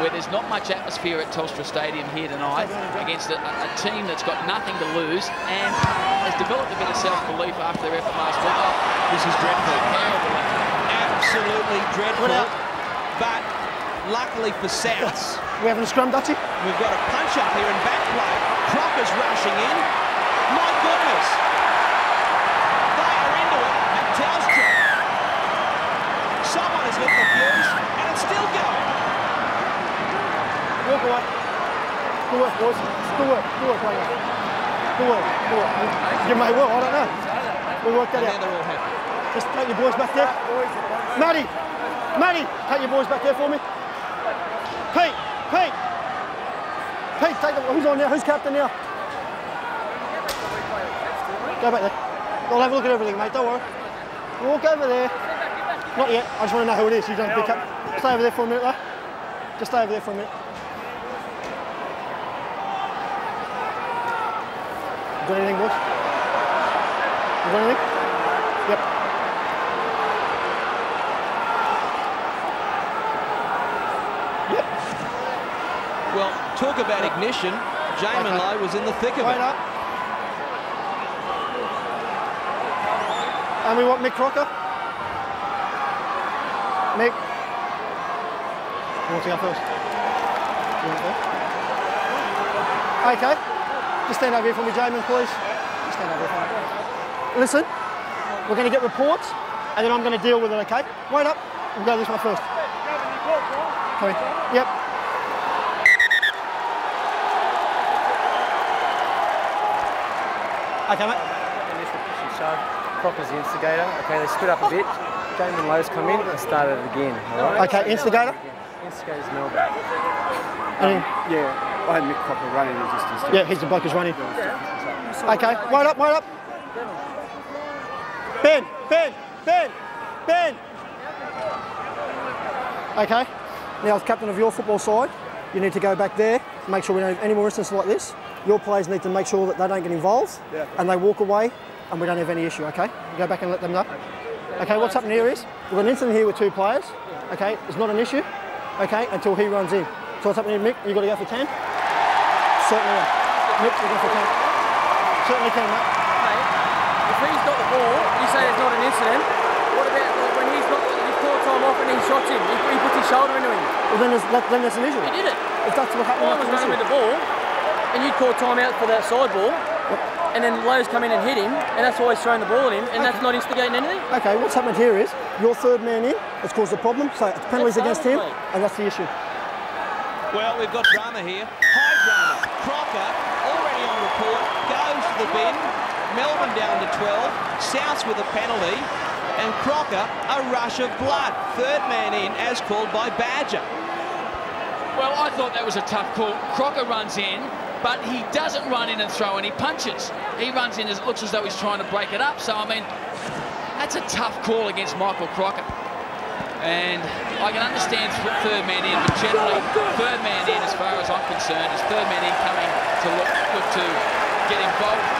where there's not much atmosphere at Telstra Stadium here tonight against a, a team that's got nothing to lose and has developed a bit of self-belief after their effort last week. Oh, This is dreadful. terrible. Absolutely dreadful. What out? But luckily for Souths, We having a scrum, Dutchy? we've got a punch up here in back play. Crocker's rushing in. My goodness. They are into it. And Telstra. Someone has lit the fuse and it's still going. Work. Good work. Good work, playing. Good work. Good work. You may well, I don't know. We'll work all happy. Just take your boys back there. Matty, Matty, take your boys back there for me. Pete, Pete. Pete, take the, who's on now? Who's captain now? Go back there. We'll have a look at everything, mate. Don't worry. Walk over there. Not yet. I just want to know who it is. You don't pick up. Stay over there for a minute, though. Just stay over there for a minute. You got anything, boys? You got anything? Yep. Yep. Well, talk about ignition. Jaiman. Lowe was in the thick of Wait it. up. And we want Mick Crocker. Mick. You want to go first? You want to go? Okay. Just stand over here for me, Jaiman, please. Just stand over here for me. Listen, we're going to get reports, and then I'm going to deal with it, okay? Wait up. We'll go this way first. Here. Yep. Okay, mate. initial push and shove. The instigator. Okay, they stood up a bit. Jaiman Lowe's come in and started it again. All right. Okay, instigator. Instigator's Melbourne. And um, Yeah, I had Mick Crocker running just instead. Yeah, he's the bloke who's running. Okay, wait up, wait up. Ben, Ben, Ben, Ben. Okay, now as captain of your football side, you need to go back there, to make sure we don't have any more instances like this. Your players need to make sure that they don't get involved and they walk away and we don't have any issue, okay? Go back and let them know. Okay, what's happening here is, we've got an incident here with two players, okay? It's not an issue, okay, until he runs in. So what's happening here, Mick? You've got to go for 10? Certainly. Mick, you go for 10. Certainly can, mate. Mate, if he's got the ball, you say it's not an incident. What about like, when he's not, he's called time off and he shot him? He, he puts his shoulder into him. Well, then there's, then there's an issue. He did it. If that's what happened, Ryan that's was running with the ball, and you'd call time out for that side ball, and then Lowe's come in and hit him, and that's why he's throwing the ball at him, and that's not instigating anything. Okay, what's happened here is your third man in has caused a problem, so it's penalties That's against him, mate. and that's the issue. Well, we've got drama here. High drama. Crocker, already on report, goes to the bin. Melbourne down to 12. Souths with a penalty. And Crocker, a rush of blood. Third man in, as called by Badger. Well, I thought that was a tough call. Crocker runs in, but he doesn't run in and throw any punches. He runs in as it looks as though he's trying to break it up. So, I mean, that's a tough call against Michael Crocker. And I can understand third man in, but generally, third man in, as far as I'm concerned, third man in coming to look, look to get involved